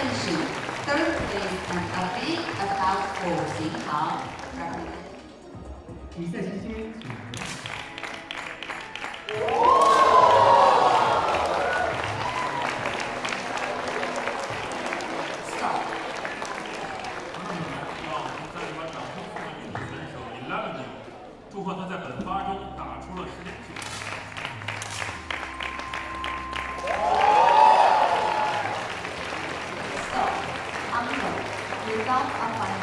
Wen-Shu, third place and a big applause for Xing 高阿เ